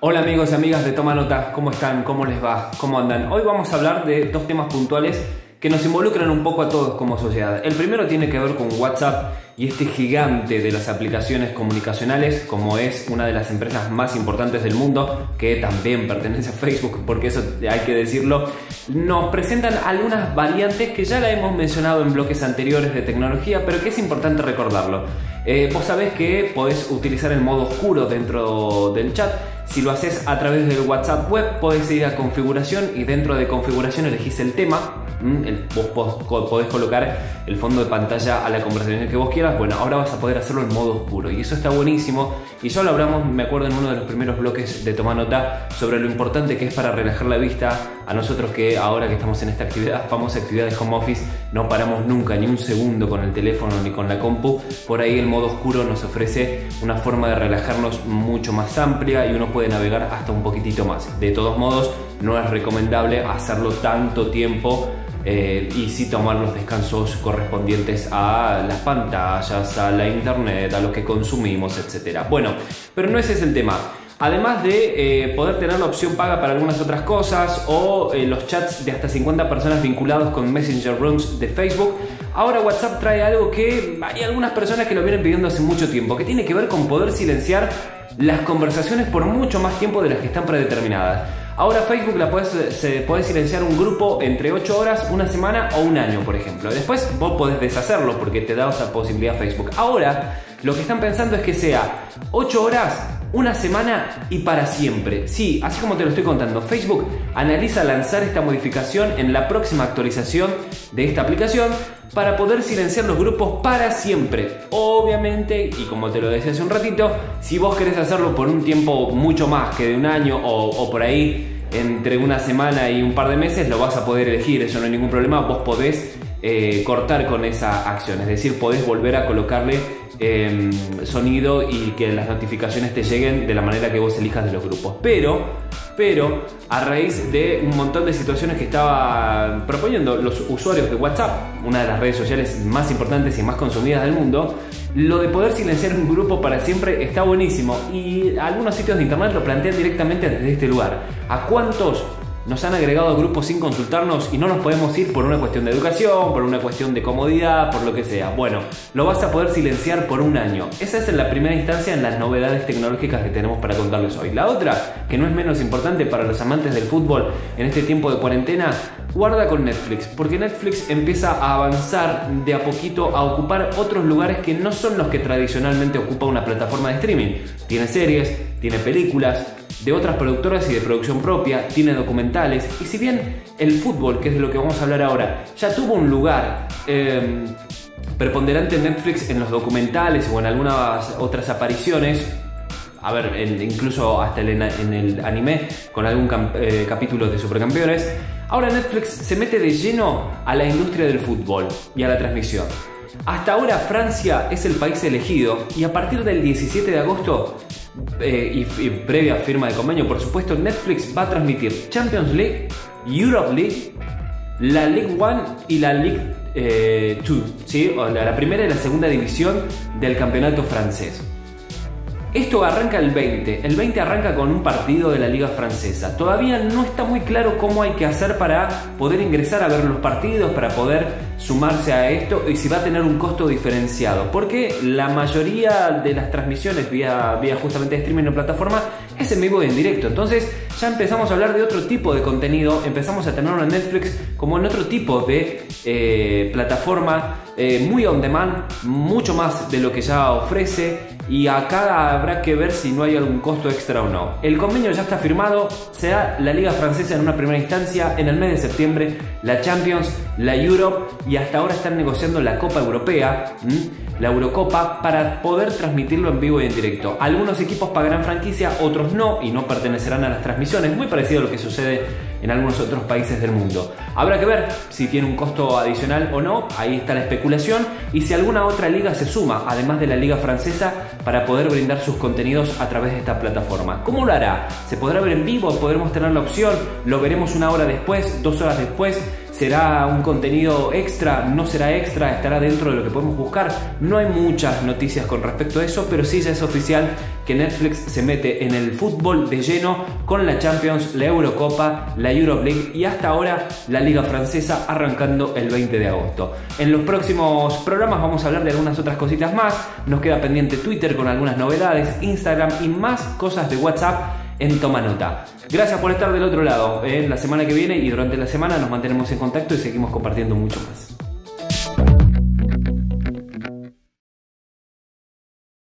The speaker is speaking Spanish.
Hola amigos y amigas de Toma Nota, ¿cómo están? ¿Cómo les va? ¿Cómo andan? Hoy vamos a hablar de dos temas puntuales que nos involucran un poco a todos como sociedad. El primero tiene que ver con WhatsApp y este gigante de las aplicaciones comunicacionales, como es una de las empresas más importantes del mundo, que también pertenece a Facebook, porque eso hay que decirlo, nos presentan algunas variantes que ya la hemos mencionado en bloques anteriores de tecnología, pero que es importante recordarlo. Eh, vos sabés que podés utilizar el modo oscuro dentro del chat. Si lo haces a través del WhatsApp web, podés ir a configuración y dentro de configuración elegís el tema vos podés colocar el fondo de pantalla a la conversación que vos quieras. Bueno, ahora vas a poder hacerlo en modo oscuro y eso está buenísimo. Y ya lo hablamos, me acuerdo en uno de los primeros bloques de Toma Nota sobre lo importante que es para relajar la vista. A nosotros que ahora que estamos en esta actividad, famosa actividad de home office, no paramos nunca ni un segundo con el teléfono ni con la compu. Por ahí el modo oscuro nos ofrece una forma de relajarnos mucho más amplia y uno puede navegar hasta un poquitito más. De todos modos, no es recomendable hacerlo tanto tiempo eh, y sí tomar los descansos correspondientes a las pantallas, a la internet, a lo que consumimos, etc. Bueno, pero no ese es el tema. Además de eh, poder tener la opción paga para algunas otras cosas o eh, los chats de hasta 50 personas vinculados con Messenger Rooms de Facebook, ahora WhatsApp trae algo que hay algunas personas que lo vienen pidiendo hace mucho tiempo, que tiene que ver con poder silenciar las conversaciones por mucho más tiempo de las que están predeterminadas. Ahora Facebook la se puede silenciar un grupo entre 8 horas, una semana o un año, por ejemplo. Después vos podés deshacerlo porque te da esa posibilidad Facebook. Ahora lo que están pensando es que sea 8 horas, una semana y para siempre. Sí, así como te lo estoy contando, Facebook analiza lanzar esta modificación en la próxima actualización de esta aplicación para poder silenciar los grupos para siempre. Obviamente, y como te lo decía hace un ratito, si vos querés hacerlo por un tiempo mucho más que de un año o, por ahí entre una semana y un par de meses, lo vas a poder elegir, eso no hay ningún problema, vos podés eh, cortar con esa acción, es decir, podés volver a colocarle em, sonido y que las notificaciones te lleguen de la manera que vos elijas de los grupos. Pero pero a raíz de un montón de situaciones que estaban proponiendo los usuarios de WhatsApp, una de las redes sociales más importantes y más consumidas del mundo, lo de poder silenciar un grupo para siempre está buenísimo y algunos sitios de internet lo plantean directamente desde este lugar. ¿A cuántos nos han agregado grupos sin consultarnos y no nos podemos ir por una cuestión de educación, por una cuestión de comodidad, por lo que sea. Bueno, lo vas a poder silenciar por un año. Esa es en la primera instancia en las novedades tecnológicas que tenemos para contarles hoy. La otra, que no es menos importante para los amantes del fútbol en este tiempo de cuarentena, guarda con Netflix, porque Netflix empieza a avanzar de a poquito a ocupar otros lugares que no son los que tradicionalmente ocupa una plataforma de streaming. Tiene series, tiene películas, de otras productoras y de producción propia, tiene documentales, y si bien el fútbol, que es de lo que vamos a hablar ahora, ya tuvo un lugar em, preponderante en Netflix en los documentales o en algunas otras apariciones, a ver, incluso hasta en el anime, con algún eh, capítulo de Supercampeones, ahora Netflix se mete de lleno a la industria del fútbol y a la transmisión. Hasta ahora Francia es el país elegido y a partir del 17 de agosto eh, y, previa firma de convenio, por supuesto, Netflix va a transmitir Champions League, Europe League, la League One y la League 2, eh, ¿sí? la primera y la segunda división del campeonato francés. Esto arranca el 20. El 20 arranca con un partido de la Liga Francesa. Todavía no está muy claro cómo hay que hacer para poder ingresar a ver los partidos, para poder sumarse a esto y si va a tener un costo diferenciado. Porque la mayoría de las transmisiones vía, vía justamente streaming o plataforma es en vivo y en directo. Entonces ya empezamos a hablar de otro tipo de contenido. Empezamos a tenerlo en Netflix como en otro tipo de eh, plataforma eh, muy on demand, mucho más de lo que ya ofrece y acá habrá que ver si no hay algún costo extra o no. El convenio ya está firmado, será la Liga Francesa en una primera instancia, en el mes de septiembre la Champions, la Europe y hasta ahora están negociando la Copa Europea, la Eurocopa, para poder transmitirlo en vivo y en directo. Algunos equipos pagarán franquicia, otros no y no pertenecerán a las transmisiones, muy parecido a lo que sucede en algunos otros países del mundo. Habrá que ver si tiene un costo adicional o no, ahí está la especulación, y si alguna otra liga se suma, además de la liga francesa, para poder brindar sus contenidos a través de esta plataforma. ¿Cómo lo hará? ¿Se podrá ver en vivo? ¿Podremos tener la opción? ¿Lo veremos una hora después? ¿Dos horas después? ¿Será un contenido extra? ¿No será extra? ¿Estará dentro de lo que podemos buscar? No hay muchas noticias con respecto a eso, pero sí ya es oficial que Netflix se mete en el fútbol de lleno con la Champions, la Eurocopa, la Europe League y hasta ahora la Liga Francesa arrancando el 20 de agosto. En los próximos programas vamos a hablar de algunas otras cositas más. Nos queda pendiente Twitter con algunas novedades, Instagram y más cosas de WhatsApp en Toma Nota. Gracias por estar del otro lado. ¿eh? La semana que viene y durante la semana nos mantenemos en contacto y seguimos compartiendo mucho más.